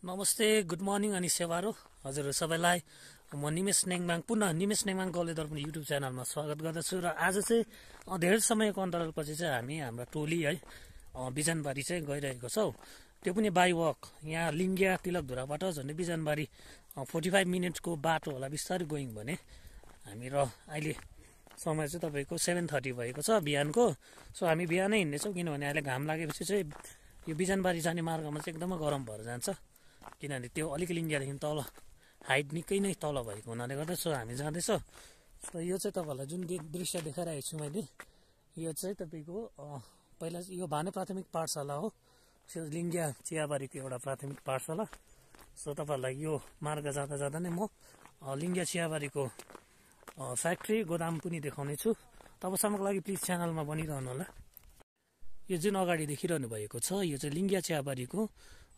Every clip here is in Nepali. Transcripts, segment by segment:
नमस्ते गुड मर्निङ अनि सेवारो। हजुरहरू सबैलाई म निमेश नेङमाङ पुनः निमेश नेङमाङ गले दर्पण युट्युब च्यानलमा स्वागत गर्दछु र आज चाहिँ धेरै समयको अन्तरालपछि चाहिँ हामी हाम्रो टोली है बिजनबारी चाहिँ गइरहेको छौँ। त्यो पनि बाई वक यहाँ लिङ्गिया तिलकधुराबाट झन्डै बिजनबारी फोर्टी फाइभ मिनटको बाटो होला बिस्तारै गयौँ भने हामी र अहिले समय चाहिँ तपाईँको सेभेन थर्टी भएको छ बिहानको। सो हामी बिहानै हिँड्नेछौँ किनभने अहिले घाम लागेपछि चाहिँ यो बिजनबारी जाने मार्गमा चाहिँ एकदमै गरम भएर जान्छ। किनभने त्यो अलिक लिङ्गियादेखि तल हाइट निकै नै तल भएको हुनाले गर्दा सो हामी जाँदैछौँ। सो यो चाहिँ तपाईँहरूलाई जुन दृश्य देखाइरहेको छु मैले यो चाहिँ तपाईँको पहिला यो भानु प्राथमिक पाठशाला हो। सो लिङ्गिया चियाबारीको एउटा प्राथमिक पाठशाला। सो तपाईँहरूलाई यो मार्ग जाँदा जाँदा नै म लिङ्गिया चियाबारीको फ्याक्ट्री गोदाम पनि देखाउने छु तबसम्मको लागि प्लिज च्यानलमा बनिरहनु होला। यो जुन अगाडि देखिरहनु भएको छ यो चाहिँ लिङ्गिया चियाबारीको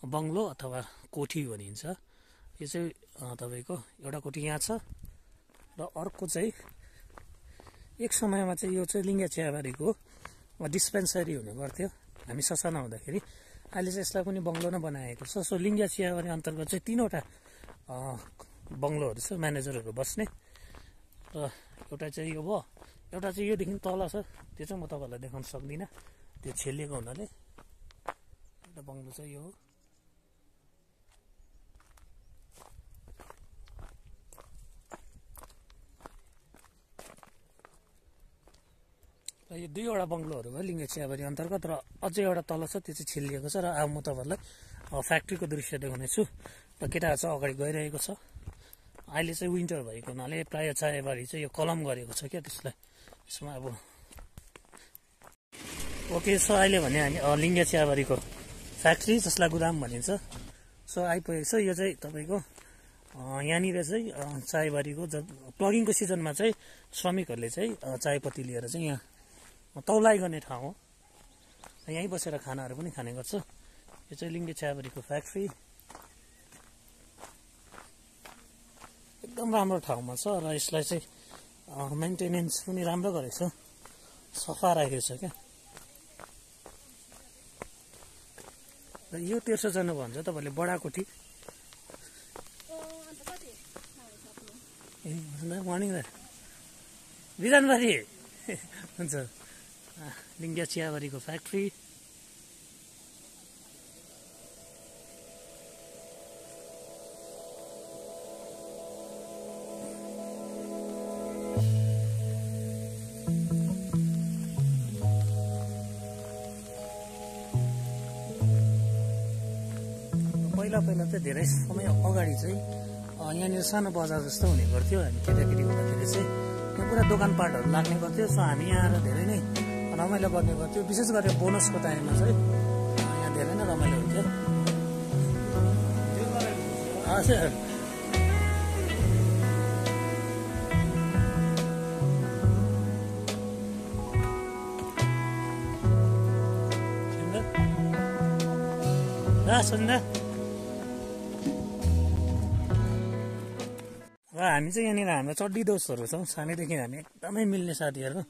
बङ्गलो अथवा कोठी भनिन्छ। यो चाहिँ तपाईँको एउटा कोठी यहाँ छ। र अर्को चाहिँ एक समयमा चाहिँ यो चाहिँ लिङ्गिया चियाबारीको डिस्पेन्सरी हुने गर्थ्यो। हामी ससाना हुँदाखेरि। अहिले चाहिँ यसलाई पनि बङ्गलो नै बनाएको छ। सो लिङ्गिया चियाबारी अन्तर्गत चाहिँ तिनवटा बङ्गलोहरू छ म्यानेजरहरू बस्ने। र एउटा चाहिँ यो भयो। एउटा चाहिँ योदेखि तल छ। त्यो चाहिँ म तपाईँहरूलाई देखाउन सक्दिनँ। त्यो छेलिएको हुनाले। एउटा बङ्गलो चाहिँ यो हो। र यो दुईवटा बङ्गलोहरू भयो लिङ्गे चियाबारी अन्तर्गत र अझै एउटा तल छ त्यो चाहिँ छिलिएको छ र अब म तपाईँहरूलाई फ्याक्ट्रीको दृश्य देखाउने छु र केटाहरू चाहिँ अगाडि गइरहेको छ। अहिले चाहिँ विन्टर भएको हुनाले प्रायः चियाबारी चाहिँ यो कलम गरेको छ क्या त्यसलाई। यसमा अब ओके सो अहिले भने हामी लिङ्गे चियाबारीको फ्याक्ट्री जसलाई गोदाम भनिन्छ। सो आइपुगेको छ यो चाहिँ तपाईँको यहाँनिर चाहिँ चायबारीको प्लगिङको सिजनमा चाहिँ श्रमिकहरूले चाहिँ चायपत्ती लिएर चाहिँ यहाँ तौलाइ गर्ने ठाउँ हो। यहीँ बसेर खानाहरू पनि खाने गर्छ। यो चाहिँ लिङ्गे चियाबारीको फ्याक्ट्री। एकदम राम्रो ठाउँमा छ र यसलाई चाहिँ मेन्टेनेन्स पनि राम्रो गरेको छ। सफा राखेको छ क्या। र यो तेर्सो जानु भन्छ तपाईँले बडाकोठी। ए मर्निङ दा बिरानबारी हुन्छ। लिङ्गिया चियाबारीको फ्याक्ट्री। पहिला पहिला चाहिँ धेरै समय अगाडि चाहिँ यहाँनिर सानो बजार जस्तो हुने गर्थ्यो हामी केटाकेटी हुँदाखेरि चाहिँ यहाँ पुरा दोकानपाटहरू लाग्ने गर्थ्यो सो हामी यहाँ आएर धेरै नै रमाइलो गर्ने गर्थ्यो। विशेष गरेर बोनसको टाइममा चाहिँ यहाँ धेरै नै रमाइलो हुन्थ्यो। सुन्दर र हामी चाहिँ यहाँनिर हाम्रो चड्डी दोस्तहरू छौँ। सानैदेखि हामी एकदमै मिल्ने साथीहरू।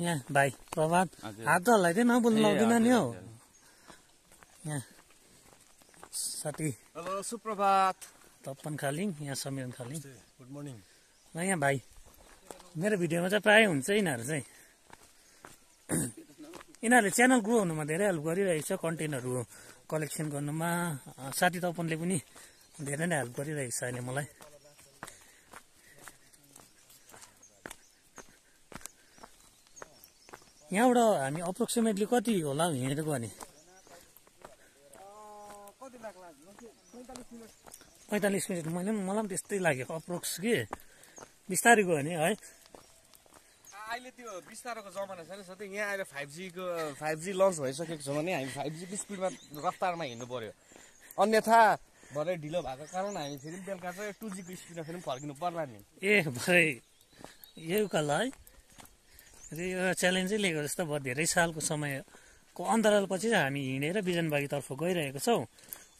यहाँ भाइ प्रभात। हात त हल्लाइदिएन बोल्नु लाउँदैन नि हौ। यहाँ साथी। हेलो सुप्रभात। तपन खालिङ यहाँ समीरन खालिङ। Good morning. र यहाँ भाइ मेरो भिडियोमा चाहिँ प्रायः हुन्छ यिनीहरू चाहिँ। यिनीहरूले च्यानल ग्रो हुनुमा धेरै हेल्प गरिरहेको छ कन्टेन्टहरू कलेक्सन गर्नुमा। साथी तपनले पनि धेरै नै हेल्प गरिरहेको छ अहिले मलाई। यहाँबाट हामी अप्रोक्सिमेटली कति होला हौ हिँडेको भने पैँतालिस मिनट। मैले पनि मलाई पनि त्यस्तै लाग्यो अप्रोक्स कि? बिस्तारै गयो भने है? अहिले त्यो बिस्तारोको जमाना छैन सधैँ यहाँ आएर फाइभ जीको फाइभ जी लन्च भइसकेको छ भने हामी फाइभ जीको स्पिडमा रफ्तारमा हिँड्नु पर्यो। अन्यथा भरे ढिलो भएको कारण हामी फेरि बेलुका चाहिँ टु जीको स्पिडमा फेरि फर्किनु पर्ला नि। ए भाइ यही उकाल है? यो च्यालेन्जै लिएको जस्तो भयो। धेरै सालको समयको अन्तरालपछि हामी हिँडेर बिजनबारीतर्फ गइरहेको छौँ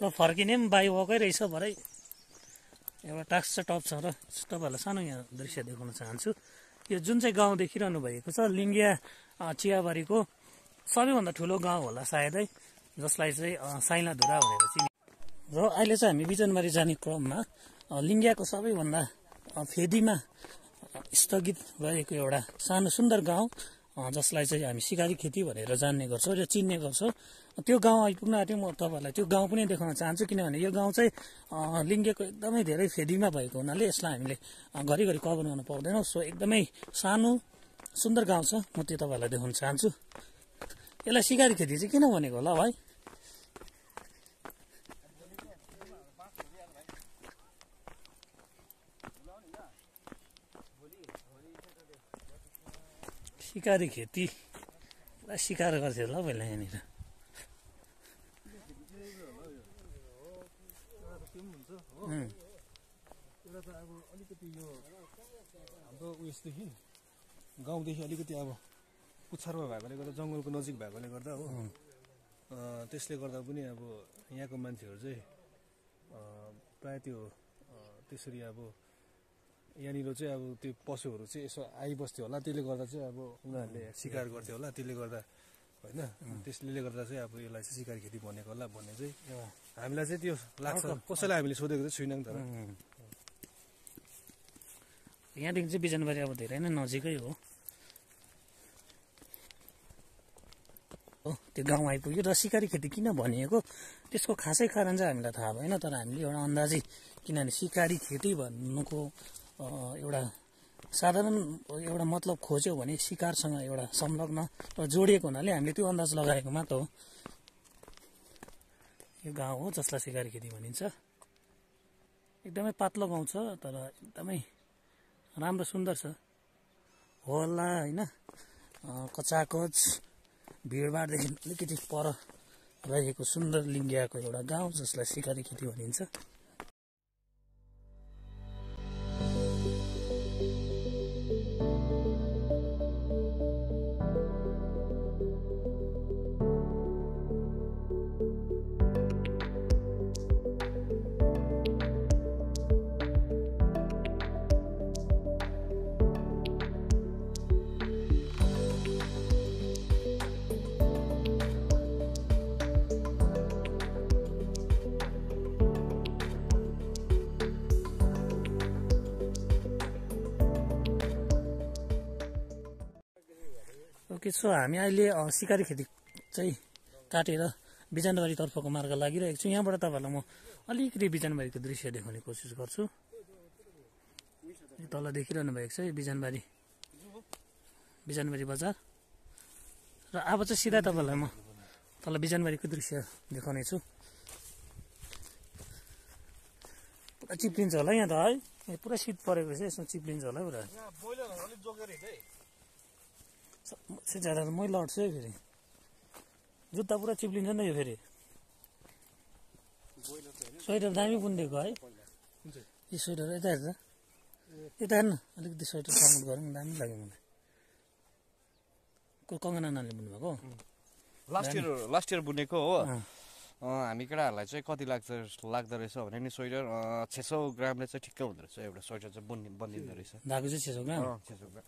र फर्किने पनि बाई वकै रहेछ भरै। एउटा टाक्स चाहिँ टप छ र तपाईँहरूलाई सानो यहाँ दृश्य देखाउन चाहन्छु। यो जुन चाहिँ गाउँ देखिरहनु भएको छ लिङ्गिया चियाबारीको सबैभन्दा ठुलो गाउँ होला सायदै जसलाई चाहिँ अ, साइलाधुरा भनेर चिनि। र अहिले चाहिँ हामी बिजनबारी जाने क्रममा लिङ्गियाको सबैभन्दा फेदीमा स्थगित रहेको एउटा सानो सुन्दर गाउँ जसलाई चाहिँ हामी सिकारी खेती भनेर जान्ने गर्छौँ र चिन्ने गर्छौँ। त्यो गाउँ आइपुग्न आँट्यो म तपाईँहरूलाई त्यो गाउँ पनि देखाउन चाहन्छु किनभने यो गाउँ चाहिँ अ, लिङ्गियाको एकदमै धेरै फेदीमा भएको हुनाले यसलाई हामीले घरिघरि कभर गर्न पाउँदैनौँ सो एकदमै सानो सुन्दर गाउँ छ म त्यो तपाईँहरूलाई देखाउन चाहन्छु। यसलाई सिकारी खेती चाहिँ किन भनेको होला भाइ? सिकारी खेती। पुरा सिकार गर्थ्यो होला पहिला यहाँनिर। उम्, एउटा त अब अलिकति यो हाम्रो उयसदेखि गाउँदेखि अलिकति अब पुच्छारमा भएकोले गर्दा जङ्गलको नजिक भएकोले गर्दा हो। त्यसले गर्दा पनि अब यहाँको मान्छेहरू चाहिँ प्रायः त्यो त्यसरी अब यहाँनिर चाहिँ अब त्यो पशुहरू चाहिँ यसो आइबस्थ्यो होला त्यसले गर्दा चाहिँ अब उनीहरूले सिकार गर्थ्यो होला त्यसले गर्दा होइन त्यसले गर्दा चाहिँ अब यसलाई चाहिँ सिकारी खेती भनेको होला भन्ने चाहिँ हामीलाई चाहिँ त्यो लाग्छ। कसैलाई हामीले सोधेको चाहिँ छुइनँ नि तर. यहाँदेखि चाहिँ बिजनबारी अब धेरै नै नजिकै हो। हो त्यो गाउँ आइपुग्यो र सिकारी खेती किन भनिएको? त्यसको खासै कारण चाहिँ हामीलाई थाहा भएन तर हामीले एउटा अन्दाजी किनभने सिकारी खेती भन्नुको एउटा साधारण एउटा मतलब खोज्यो भने सिकारसँग एउटा संलग्न र जोडिएको हुनाले हामीले त्यो अन्दाज लगाएको मात्र हो। यो गाउँ हो जसलाई सिकारी खेती भनिन्छ। एकदमै पातलो गाउँ छ तर एकदमै राम्रो सुन्दर छ। होला होइन? कचाकच भिडभाडदेखि अलिकति पर रहेको सुन्दर लिङ्गियाको एउटा गाउँ जसलाई सिकारी खेती भनिन्छ। ओके सो हामी अहिले सिकारी खेती चाहिँ काटेर बिजनबारीतर्फको मार्ग लागिरहेको छु। यहाँबाट तपाईँहरूलाई म अलिकति बिजनबारीको दृश्य देखाउने कोसिस गर्छु। तल देखिरहनु भएको छ यो बिजनबारी बिजनबारी बजार। र अब चाहिँ सिधा तपाईँहरूलाई म तल बिजनबारीको दृश्य देखाउने छु पुरा चिप्लिन्छ होला यहाँ त है। पुरा शीत परेको रहेछ यसमा चिप्लिन्छ होला पुरा यहाँ बोइलरहरू अलिक जोगेर हिँड्छ है सबसे ज्यादा त मै लड्छु है फेरि जुत्ता पुरा चिप्लिन्छ नि त यो फेरि स्वेटर दामी बुनिदिएको है यो स्वेटर यता हेर्छ यता हेर्न अलिकति स्वेटर प्रमोट गरौँ दामी लाग्यो मलाई को कङ्गना नानीले बुन्नुभएको लास्ट इयर लास्ट इयर बुनेको हो हामी केटाहरूलाई चाहिँ कति लाग्छ लाग्दो रहेछ भने नि स्वेटर छ सौ ग्रामले चाहिँ ठिक्कै हुँदो रहेछ एउटा स्वेटर चाहिँ बनि बनिँदो रहेछ धागो चाहिँ छ सौ ग्राम अँ, 600 ग्राम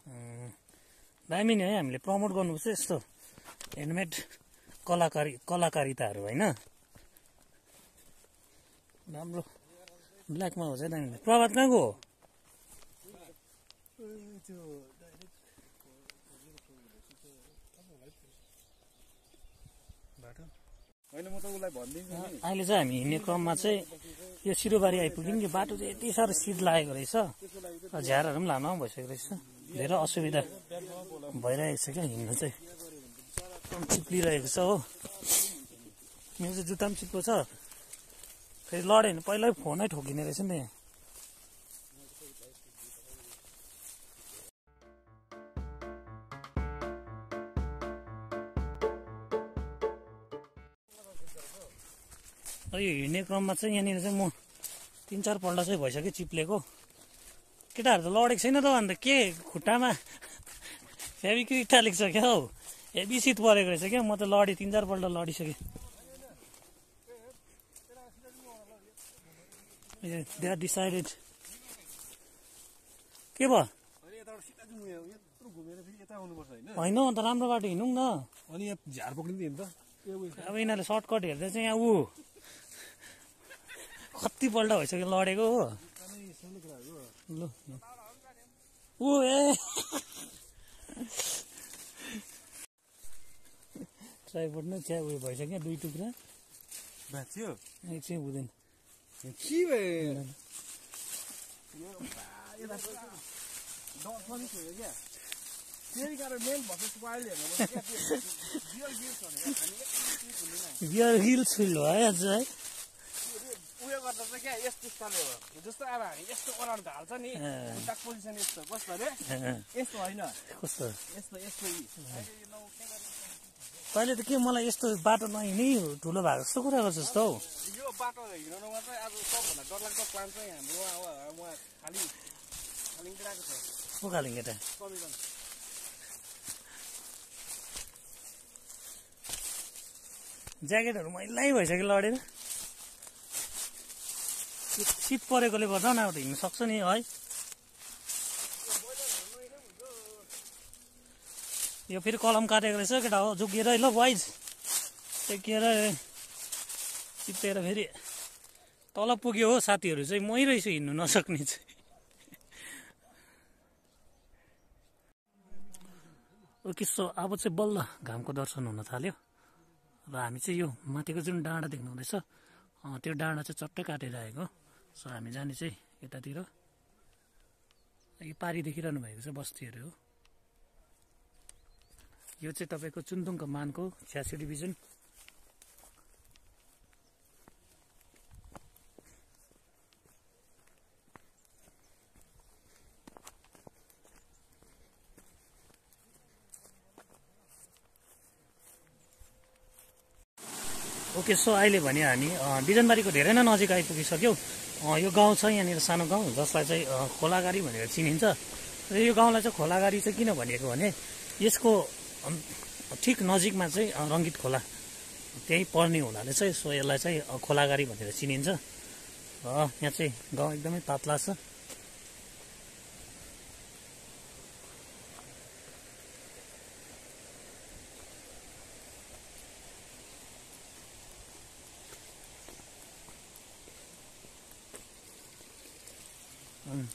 दामी नि है हामीले प्रमोट गर्नुपर्छ यस्तो ह्यान्डमेड कलाकारी कलाकारिताहरू होइन। राम्रो ब्ल्याकमा हो चाहिँ दामी। प्रभात कहाँ गयो? अहिले चाहिँ हामी हिँड्ने क्रममा चाहिँ यो सिरोबारी आइपुग्यौँ कि बाटो चाहिँ यति साह्रो शीत लागेको रहेछ। झ्यारहरू पनि लामो भइसकेको रहेछ। धेरै असुविधा भइरहेको छ क्या हिँड्नु चाहिँ। चिप्लिरहेको छ हो। मेरो चाहिँ जुत्ता पनि चिप्लो छ। फेरि लड्यो भने पहिल्यै फोनै ठोकिने रहेछ नि। यहाँ यो हिँड्ने क्रममा चाहिँ यहाँनिर चाहिँ म तिन चारपल्ट चाहिँ भइसक्यो चिप्लेको। केटाहरू त लडेको छैन त अन्त के खुट्टामा फेबिक्विक टालेको छ क्या हौ? हेभी शीत परेको रहेछ क्या म त लडेँ तिन चारपल्ट लडिसकेँ। दे आर डिसाइडेड के भयो? होइन? अन्त राम्रो बाटो हिँडौँ न। अनि यहाँ झार पक्रिँदै अब यिनीहरूले सर्टकट हेर्दा चाहिँ यहाँ ऊ। कतिपल्ट भइसक्यो लडेको हो एकदमै सानो कुरा हो लु ऊ ए। ट्राइपोड नै चिया उयो भइसक्यो दुई टुक्रा। भाँच्यो एक चाहिँ हुँदैन। के भयो त्यही कारण मेन भएको हिल है आज है। उयो गर्दा चाहिँ क्या यस्तो स्टाइल हो। जस्तो अब हामी यस्तो ओराउनु हाल्छ नि। खुट्टा पोजिसन यस्तो कस्तो अरे? यस्तो होइन। कस्तो? यस्तो यस्तो। तैँले त के मलाई यस्तो बाटो नहिँडी ठुलो भएको जस्तो कुरा गर्छस् त हौ। यो बाटो हिँड्नुमा चाहिँ अब सबभन्दा डरलाग्दो प्लान चाहिँ हाम्रो उहाँ उहाँ खालि छ। उकालिङ केटा? समीकरण ज्याकेटहरू मैलै भइसक्यो लडेर। शीत परेकोले गर्दा न त हिँड्नु सक्छ नि है। यो फेरि कलम काटेको रहेछ केटा हो है ल वाइज। टेकिएर चिप्टेर फेरि तल पुग्यो हो साथीहरू चाहिँ मै रहेछु हिँड्नु नसक्ने चाहिँ। ओ किसो अब चाहिँ बल्ल घामको दर्शन हुन थाल्यो। र हामी चाहिँ यो माथिको जुन डाँडा देख्नु हुँदैछ त्यो डाँडा चाहिँ चट्टै काटेर आएको। सो हामी जाने चाहिँ यतातिर। यो पारी देखिरहनु भएको छ बस्तीहरू हो। यो चाहिँ तपाईँको चुन्दुङको मानको छ्यासी डिभिजन। ओके सो अहिले भने हामी बिजनबारीको धेरै नै नजिक आइपुगिसक्यौँ। यो गाउँ छ यहाँनिर सानो गाउँ जसलाई चाहिँ खोलागारी भनेर चिनिन्छ। र यो गाउँलाई चाहिँ खोलागारी चाहिँ किन भनिएको भने यसको ठिक नजिकमा चाहिँ रङ्गित खोला त्यहीँ पर्ने हुनाले चाहिँ सो यसलाई चाहिँ खोलागारी भनेर चिनिन्छ। र यहाँ चाहिँ गाउँ एकदमै पातला छ।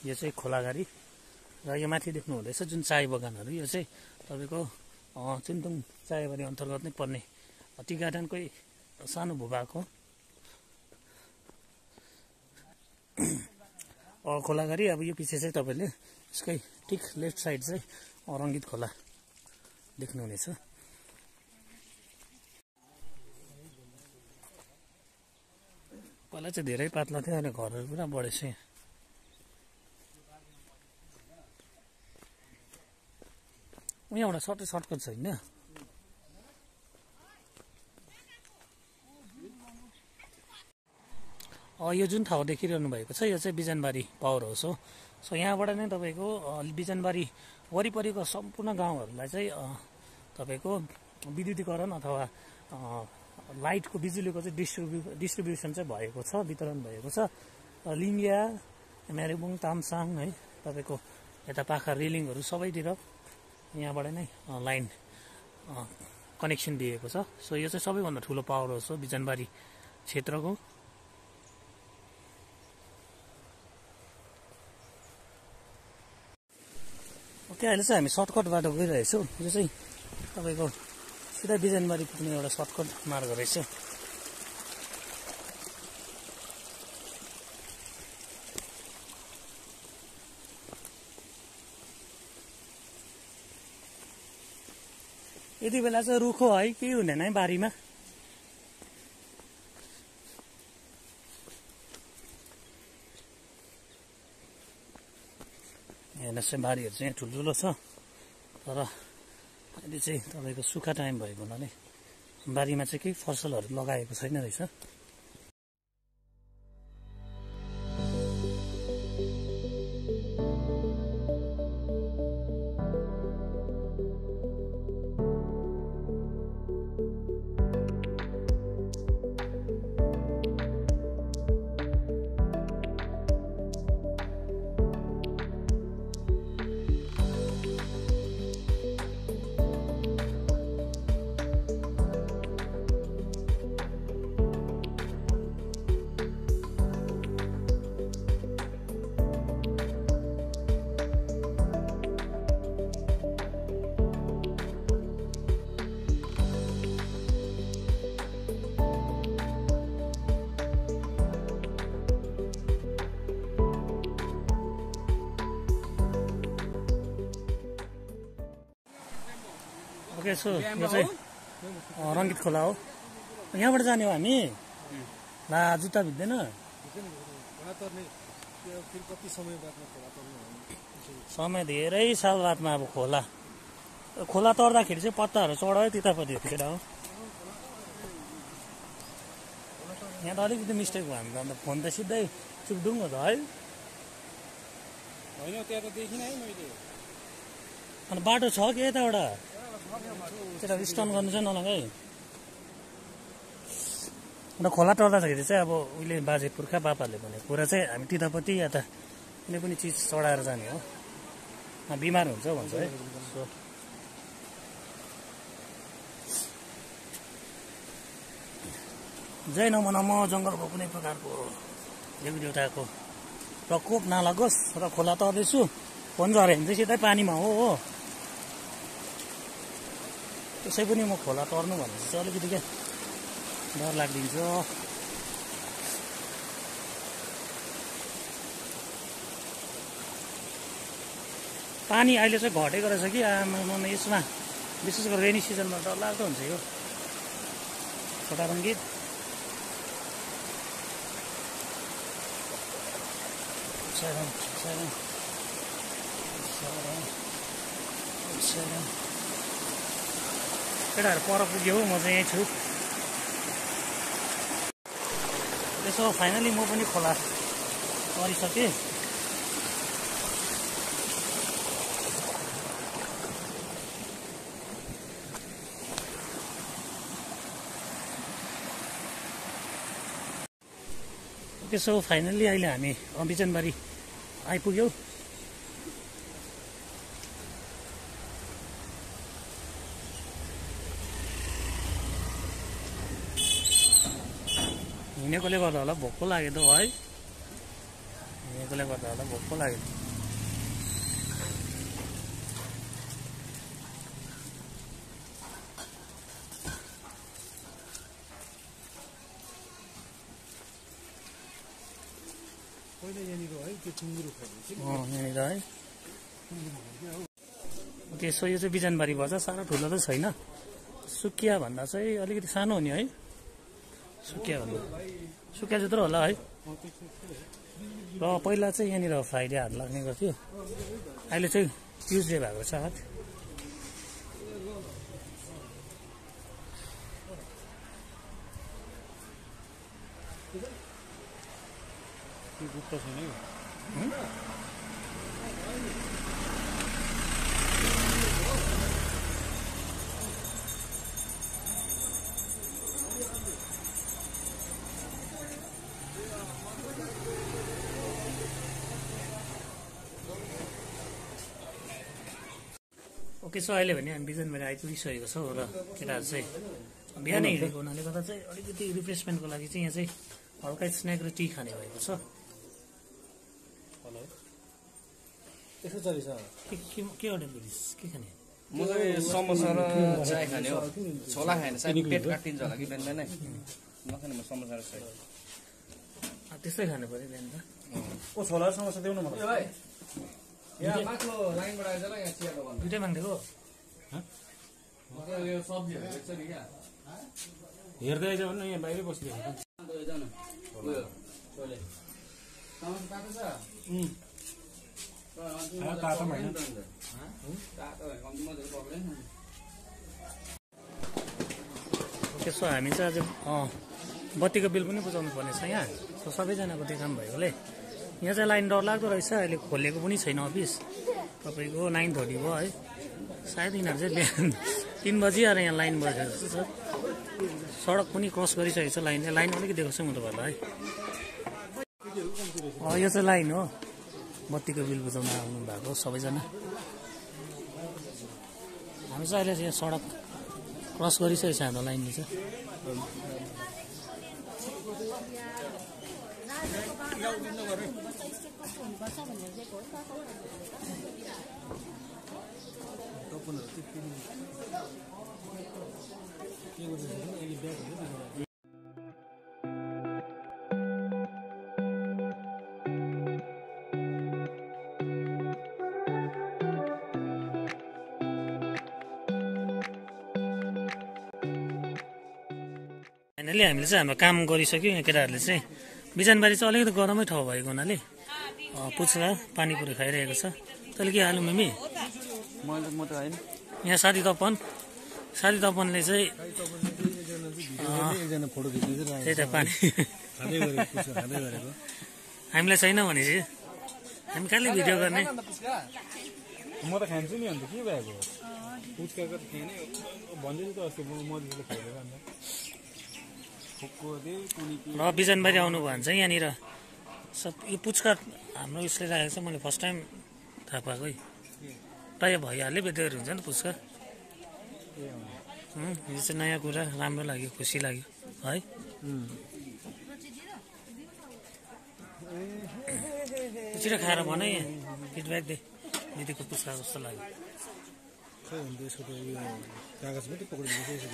यो चाहिँ खोलागारी र यो माथि देख्नु हुँदैछ जुन चाय बगानहरू यो चाहिँ तपाईँको चुन्तुङ चायबारी अन्तर्गत नै पर्ने टी गार्डनकै सानो भूभाग हो। अ, खोलागारी अब यो पछि चाहिँ तपाईँले यसकै ठिक लेफ्ट साइड चाहिँ रङ्गित खोला देख्नुहुनेछ पहिला चाहिँ धेरै पातला थियो अहिले घरहरू पुरा बढेछ। यहाँबाट सर्टै सर्टकट छैन। अ, यो जुन ठाउँ देखिरहनु भएको छ यो चाहिँ बिजनबारी पावर हाउस हो। सो यहाँबाट नै तपाईँको बिजनबारी वरिपरिको सम्पूर्ण गाउँहरूलाई चाहिँ तपाईँको विद्युतीकरण अथवा लाइटको बिजुलीको चाहिँ डिस्ट्रिब्यु डिस्ट्रिब्युसन चाहिँ भएको छ वितरण भएको छ। लिङ्गिया म्यारिबुङ तामसाङ है तपाईँको यता पाखा रेलिङहरू सबैतिर यहाँबाट नै लाइन कनेक्सन दिएको छ। सो यो चाहिँ सबैभन्दा ठुलो पावर हाउस हो बिजनबारी क्षेत्रको। ओके अहिले चाहिँ हामी सर्टकट बाटो गइरहेछौँ। यो चाहिँ तपाईँको सिधै बिजनबारी पुग्ने एउटा सर्टकट मार्ग रहेछ। यति बेला चाहिँ रुखो है केही हुँदैन है बारीमा। हेर्नुहोस् चाहिँ बारीहरू चाहिँ ठुल्ठुलो छ तर अहिले चाहिँ तपाईँको सुक्खा टाइम भएको हुनाले बारीमा चाहिँ केही फसलहरू लगाएको छैन रहेछ। ओके सो यो चाहिँ रङ्गित खोला हो। यहाँबाट जाने हो हामी? ला जुत्ता भिज्दैन समय धेरै साल बादमा अब खोला। खोला तर्दाखेरि चाहिँ पत्ताहरू चढायो त्यतापट्टि फेर हो। यहाँ त अलिकति मिस्टेक भयो हामी त अन्त फोन त सिधै चुपडुङ हो त है। होइन त्यहाँ त देखिनँ है मैले। अन्त बाटो छ कि यताबाट? त्यता स्टर्न गर्नु चाहिँ नलगा है। अन्त खोला टर्दाखेरि चाहिँ अब उहिले बाजे पुर्खा बापाहरूले भनेको कुरा चाहिँ हामी तितापट्टि या त कुनै पनि चिज चढाएर जाने हो। बिमार हुन्छ भन्छ है। जय नमन म जङ्गलको कुनै प्रकारको देवी देउताको प्रकोप नलागोस् र खोला तर्दैछु। फोन झऱ्यो भने चाहिँ सिधै पानीमा हो हो। त्यसै पनि म खोला तर्नु भनेपछि चाहिँ अलिकति क्या डर लागिदिन्छ। पानी अहिले चाहिँ घटेको रहेछ कि? आमा यसमा विशेष गरी रेनी सिजनमा डर लाग्दो हुन्छ यो। Chhota Rangit. seven, seven, seven, seven. केटाहरू पर पुग्यो हो म चाहिँ यहीँ छु त्यसो फाइनली म पनि खोला परिसकेँ त्यसो फाइनल्ली अहिले हामी बिजनबारी आइपुग्यौँ हिँडेकोले गर्दा होला भोको लाग्यो त हो हिँडेकोले गर्दा होला भोको लाग्यो यहाँनिर है है। त्यसो यो चाहिँ बिजनबारी बजार साह्रो ठुलो त छैन। सुकिया भन्दा चाहिँ अलिकति सानो हो नि है। सुकिया भन्दा सुकिया जत्रो होला है? र पहिला चाहिँ यहाँनिर फ्राइडे हाट लाग्ने गर्थ्यो। अहिले चाहिँ ट्युजडे भएको छ हाट। त्यो गुप्त छैन ओके सो अहिले भने हामी बिजनबारी आइपुगिसकेको छौँ र केटाहरू चाहिँ। बिहानै हिँडेको हुनाले गर्दा चाहिँ अलिकति रिफ्रेसमेन्टको लागि चाहिँ यहाँ चाहिँ हल्का स्न्याक र टी खाने भएको छ। हेलो। यसो चालिस। के के के अर्डर गरिस् के खाने? म चाहिँ समोसा र चाय खाने हो। छोला खाएन सायद पेट काटिन्छ होला कि बिहान बिहानै? नखाने म समोसा र चाय। त्यस्तै खानु पऱ्यो बिहान त। ओ छोला र समोसा देऊ न मलाई। दुइटै मागिदिएको हेर्दै आइज भने यहाँ बाहिरै समोसा तातो होइन। त्यसो हामी चाहिँ आज अँ, बत्तीको बिल पनि बुझाउनु पर्ने छ यहाँ। सो सबैजनाको त्यो काम भएकोले यहाँ चाहिँ लाइन डर लाग्दो रहेछ अहिले खोलेको पनि छैन अफिस। तपाईँको नाइन थर्टी भयो है। सायद यिनीहरू चाहिँ बिहान तिन बजी आएर यहाँ लाइन बसेको जस्तो छ। सडक पनि क्रस गरिसकेको छ लाइन। लाइन अलिकति दिएको छु म तपाईँहरूलाई है। यो चाहिँ लाइन हो। बत्तीको बिल बुझाउन आउनु भएको सबैजना। हामी चाहिँ अहिले यहाँ सडक क्रस गरिसकेको छ हाम्रो लाइनले चाहिँ। फाइनली हामीले चाहिँ हाम्रो काम गरिसक्यौँ यहाँ केटाहरूले चाहिँ बिजनबारी चाहिँ अलिकति गरमै ठाउँ भएको हुनाले अँ, पुच्का पानीपुरी खाइरहेको छ। तैँले के हाल्नु मिमी? यहाँ साथी तपन। साथी तपनले चाहिँ त्यही त पानी। हामीलाई छैन भनेपछि हामी कहिले भिडियो गर्ने। म त खान्छु नि अन्त के भएको? र बिजनबारी आउनुभयो भने चाहिँ यहाँनिर सब यो पुच्का हाम्रो उसले राखेको छ मैले फर्स्ट टाइम थाहा पाएको है। प्रायः भइहाल्यो बेदर हुन्छ नि पुच्का। यो चाहिँ नयाँ कुरा राम्रो लाग्यो खुसी लाग्यो है। छिटो खाएर भन है यहाँ। फिडब्याक दे दिदीको पुच्का कस्तो लाग्यो। खै हुन्थ्यो यसको त उयो कागज मात्रै पक्रिदिएको छ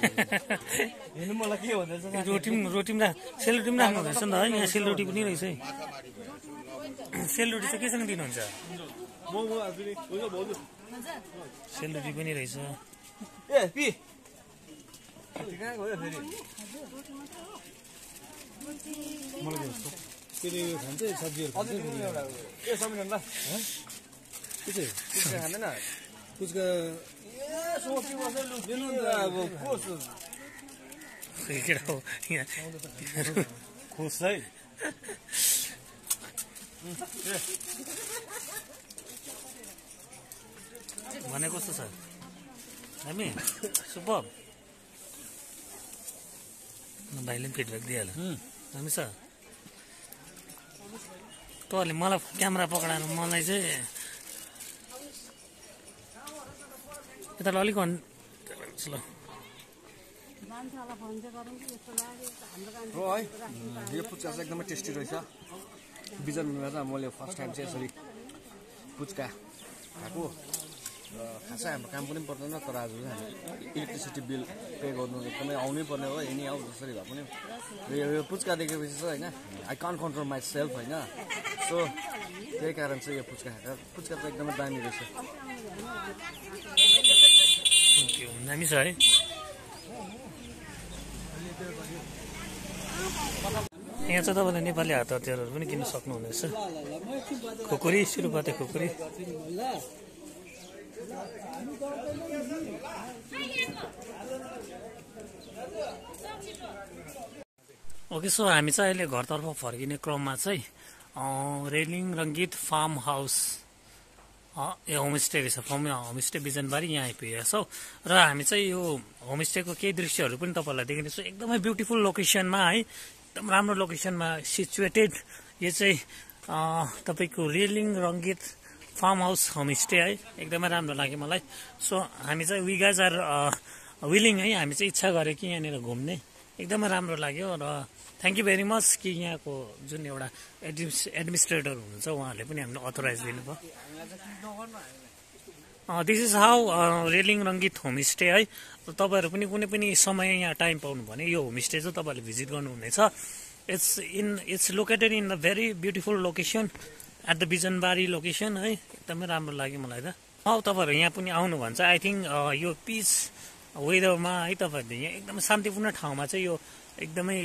हेर्नु मलाई के भन्दैछ रोटी पनि रोटी पनि राख सेलरोटी पनि राख्नु रहेछ नि त है यहाँ सेलरोटी पनि रहेछ है सेलरोटी चाहिँ केसँग दिनुहुन्छ सेलरोटी पनि रहेछ ए पि मलाई के खान्छ सब्जीहरू खान्छ के चाहिँ पुच्का हो भने कस्तो छ हामी सुपर भाइले पनि फिडब्याक दिइहाल्यो हामी छ तँहरूले मलाई क्यामेरा पक्राएर मलाई चाहिँ यता अलिक भन् ल हो यो पुच्का चाहिँ एकदमै टेस्टी रहेछ बिजनमा चाहिँ मैले फर्स्ट टाइम चाहिँ यसरी पुच्का खाएको र खासै हाम्रो काम पनि पर्दैन तर आज चाहिँ हामी इलेक्ट्रिसिटी बिल पे गर्नु एकदमै आउनै पर्ने हो यहीँ आऊ जसरी भए पनि र यो पुच्का देखेपछि चाहिँ होइन I can control myself होइन सो त्यही कारण चाहिँ यो पुच्का खाएको पुच्का चाहिँ एकदमै दामी रहेछ दामी छ है यहाँ चाहिँ तपाईँले नेपाली हात हतियारहरू पनि किन्न सक्नुहुनेछ। खुकुरी सुरुपाते खुकुरी। ओके सो हामी चाहिँ अहिले घरतर्फ फर्किने क्रममा चाहिँ Relling Rangeet farm house a homestay रहेछ फर्म होमस्टे बिजनबारी यहाँ आइपुगेको छौँ। र हामी चाहिँ यो होमस्टेको केही दृश्यहरू पनि तपाईँहरूलाई देखिनेछौँ एकदमै ब्युटिफुल लोकेसनमा है एकदम राम्रो लोकेसनमा सिचुएटेड यो चाहिँ तपाईँको Relling Rangeet farm house homestay है एकदमै राम्रो लाग्यो मलाई। सो हामी चाहिँ वी गाइज आर विलिङ है हामी चाहिँ इच्छा गऱ्यो कि यहाँनिर घुम्ने। एकदमै राम्रो लाग्यो र थ्याङ्क यू भेरी मच कि यहाँको जुन एउटा एडमिस एडमिनिस्ट्रेटर हुनुहुन्छ उहाँहरूले पनि हामीलाई अथोराइज दिनुभयो। This is how Relling Rangeet homestay है। तपाईँहरू पनि कुनै पनि समय यहाँ टाइम पाउनु भने यो होमस्टे चाहिँ तपाईँहरूले भिजिट गर्नुहुनेछ। It's in it's located in the very beautiful location at the Bijanbari location है। एकदमै राम्रो लाग्यो मलाई त। हौ तपाईँहरू यहाँ पनि आउनु भन्छ? आई थिङ्क यो पिच वेदरमा है तपाईँहरूले यहाँ एकदमै शान्तिपूर्ण ठाउँमा चाहिँ यो एकदमै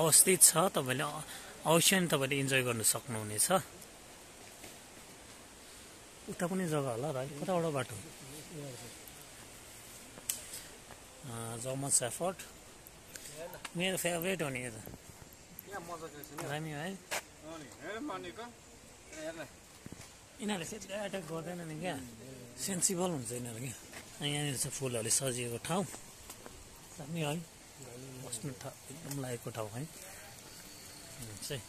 अवस्थित छ। तपाईँले अवश्य नै तपाईँले इन्जोय गर्न सक्नुहुनेछ। उता पनि जग्गा होला र है कताबाट बाटो? जमन सेफर्ट मेरो फेभरेट हो नि यो त। दामी है यिनीहरूले सिधै एट्याक गर्दैन नि। क्या। सेन्सिबल हुन्छ यिनीहरू क्या। यहाँनिर चाहिँ फुलहरूले सजिएको ठाउँ। दामी है बस्नु ठाउँ एकदम लागेको ठाउँ है। चाहिँ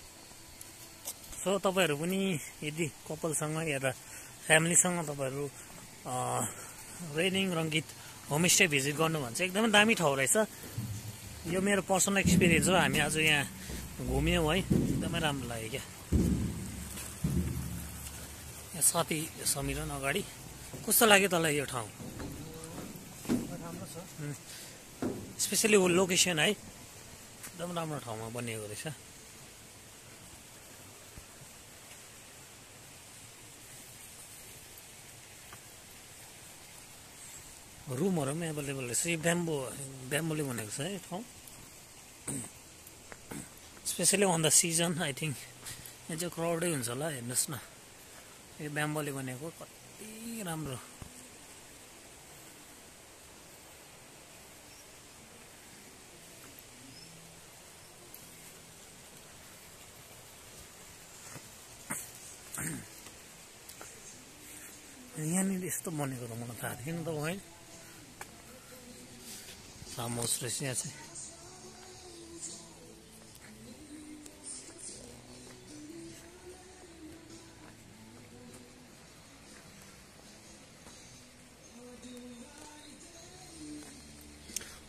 सो तपाईँहरू पनि यदि कपालसँग या त फ्यामिलीसँग तपाईँहरू रेनिङ रङ्गीत होमस्टे भिजिट गर्नु भने चाहिँ एकदमै दामी ठाउँ रहेछ। यो मेरो पर्सनल एक्सपिरियन्स हो। हामी आज यहाँ घुम्यौँ है। एकदमै राम्रो लाग्यो क्या। यहाँ साथी समिरन अगाडि। कस्तो लाग्यो तँलाई यो ठाउँ? स्पेसली लोकेसन है। एकदम राम्रो ठाउँमा बनिएको रहेछ। रुमहरू पनि एभाइलेबल रहेछ। यो ब्याम्बो ब्याम्बोले भनेको छ है ठाउँ। Specially on the season I think. यहाँ चाहिँ क्राउडै हुन्छ होला हेर्नुहोस् न। यो ब्याम्बोले बनेको कति राम्रो। यहाँनिर यस्तो बनेको त मलाई थाहा थिएन त है फार्म हाउस रहेछ यहाँ चाहिँ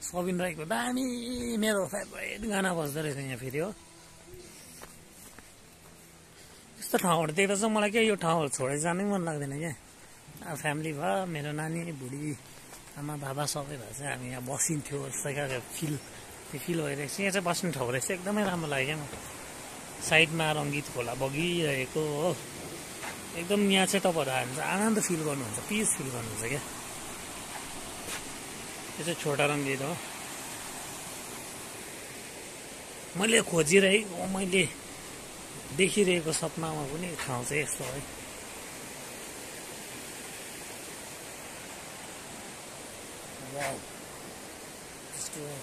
सबिन राईको दामी मेरो फेभरेट गाना बज्दो रहेछ यहाँ फेरि हो यस्तो ठाउँहरू देख्दा चाहिँ मलाई क्या यो ठाउँहरू छोडेर जानै मन लाग्दैन क्या फ्यामिली भयो मेरो नानी बुढी आमा बाबा सबै भएर चाहिँ हामी यहाँ बसिन्थ्यो। जस्तो क्या फिल त्यो फिल भइरहेको छ। यहाँ चाहिँ बस्ने ठाउँ रहेछ। एकदमै राम्रो लाग्यो क्या साइडमा रङ्गित खोला बगिरहेको हो। एकदम यहाँ चाहिँ तपाईँहरू भने चाहिँ आनन्द फिल गर्नुहुन्छ। पिस फिल गर्नुहुन्छ क्या। यो चाहिँ छोटा रङ्गित हो। मैले खोजिरहेको मैले देखिरहेको सपनामा पनि ठाउँ चाहिँ यस्तो है। Wow. Uh,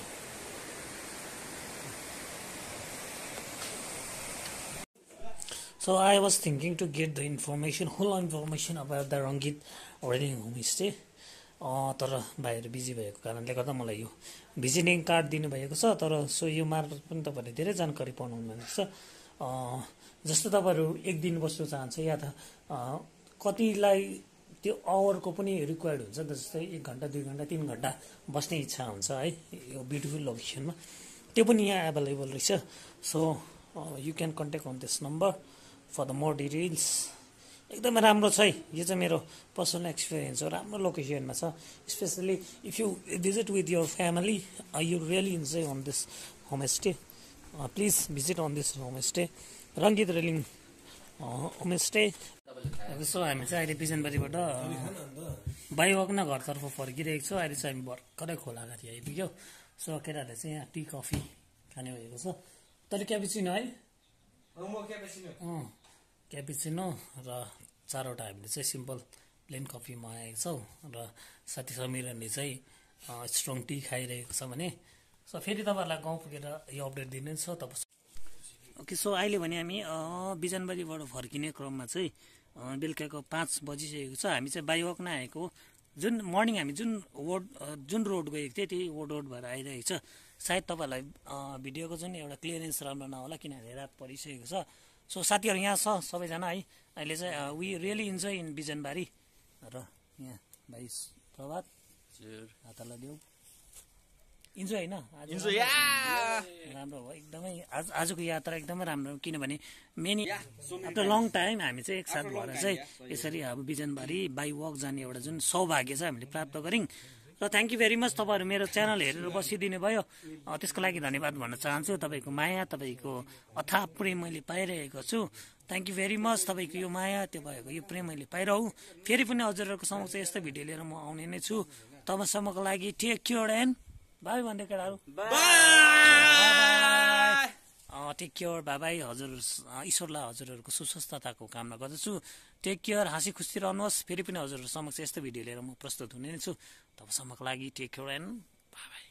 So I was thinking to get the information, whole information about the Rangit wedding homestay. अँ, तर भाइहरू बिजी भएको कारणले गर्दा मलाई यो भिजिटिङ कार्ड दिनुभएको छ तर सो यो मार्फत पनि तपाईँहरूले धेरै जानकारी पाउनु भएको छ अँ, जस्तो तपाईँहरू एक दिन बस्नु चाहन्छ या त कतिलाई त्यो आवरको पनि रिक्वायर्ड हुन्छ जस्तै एक घन्टा दुई घन्टा तिन घन्टा बस्ने इच्छा हुन्छ है यो ब्युटिफुल लोकेसनमा त्यो पनि यहाँ एभाइलेबल रहेछ। So you can contact on this number for the more details एकदमै राम्रो छ है यो चाहिँ मेरो पर्सनल एक्सपिरियन्स हो राम्रो लोकेसनमा छ। Specially if you visit with your family you really enjoy on this homestay please visit on this homestay Rangit Reling homestay so हामी चाहिँ अहिले बिजनबारीबाट बाई वक न घरतर्फ फर्किरहेको छौँ। अहिले चाहिँ हामी भर्खरै खोलाघारी आइपुग्यो। सो केटाहरूले चाहिँ यहाँ टी कफी खाने भएको छ। तैँले क्यापिचिनो है? अँ क्यापिचिनो। र चारवटा हामीले चाहिँ सिम्पल प्लेन कफी मगाएको छौँ र साथी समीरहरूले चाहिँ स्ट्रङ टी खाइरहेको छ भने। सो फेरि तपाईँहरूलाई गाउँ पुगेर यो अपडेट दिने छ तपाईँ ओके सो अहिले भने हामी बिजनबारीबाट फर्किने क्रममा चाहिँ बेलुकाको पाँच बजिसकेको छ। हामी चाहिँ बाई वक आएको जुन मर्निङ हामी जुन रोड अँ, जुन रोड गएको थियौँ त्यही रोड रोड भएर आइरहेको छ। सायद तपाईँहरूलाई भिडियोको जुन एउटा क्लियरेन्स राम्रो नहोला किनभने रात परिसकेको छ। सो साथीहरू यहाँ छ सबैजना है। अहिले चाहिँ we really enjoy in Bijanbari र यहाँ भाइ प्रभात हातलाई देऊ। इन्जोय होइन? इन्जोय राम्रो भयो एकदमै आज आजको यात्रा एकदमै राम्रो किनभने मेनी आफ्टर लङ टाइम हामी चाहिँ एकसाथ भएर चाहिँ यसरी अब बिजनबारी बाई वक जाने एउटा जुन सौभाग्य चाहिँ हामीले प्राप्त गऱ्यौँ। र थ्याङ्क यू भेरी मच तपाईँहरू मेरो च्यानल हेरेर बसिदिनु भयो त्यसको लागि धन्यवाद भन्न चाहन्छु। तपाईँको माया तपाईँको अथाह प्रेम मैले पाइरहेको छु। थ्याङ्क यू भेरी मच तपाईँको यो माया त्यो भएको यो प्रेम मैले पाइरहँ। फेरि पनि हजुरहरूको समक्ष यस्तो भिडियो लिएर म आउने नै छु। तबसम्मको लागि टेक केयर एन्ड बाई भन्दै केटाहरू टेक केयर बाबाई हजुर ईश्वरलाई हजुरहरूको सुस्वस्थताको कामना गर्दछु। टेक केयर हाँसी खुसी रहनुहोस्। फेरि पनि हजुरहरू समक्ष यस्तो भिडियो लिएर म प्रस्तुत हुने नै छु तबसम्मको लागि टेक केयर एन्ड बाबाई